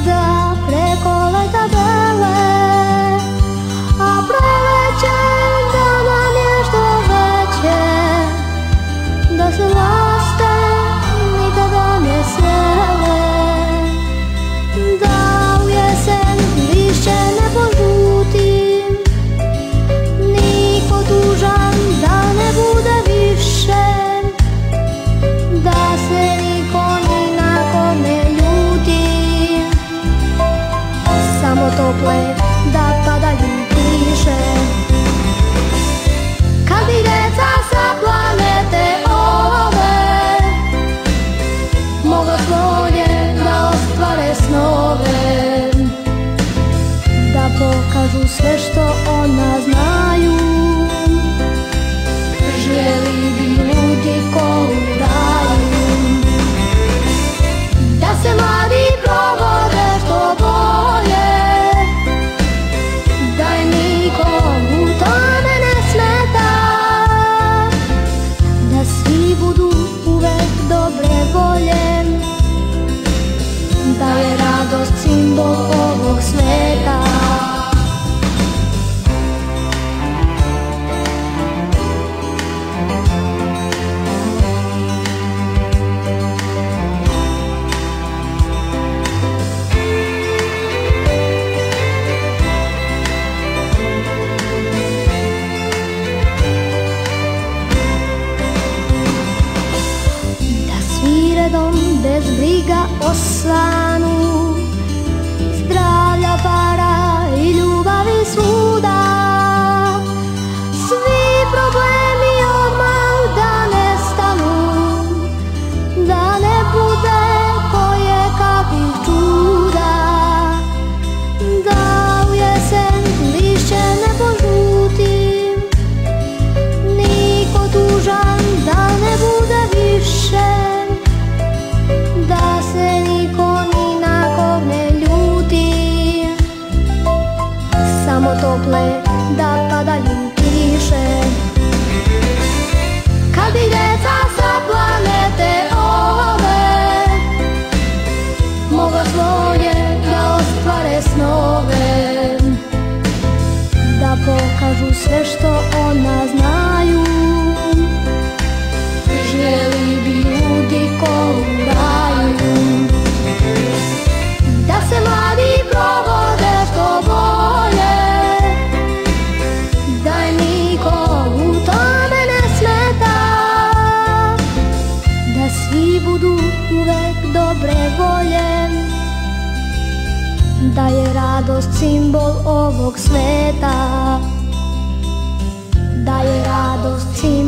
сюда redom bez briga o slanu Zdravlja, para i ljubavi svu tako tople da padaju kiše Kad ide Da je radost simbol ovog sveta. Da je radost simbol